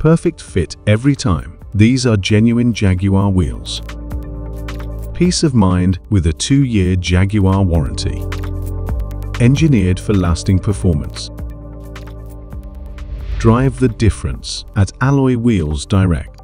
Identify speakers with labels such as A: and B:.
A: Perfect fit every time. These are genuine Jaguar wheels. Peace of mind with a two-year Jaguar warranty. Engineered for lasting performance. Drive the difference at Alloy Wheels Direct.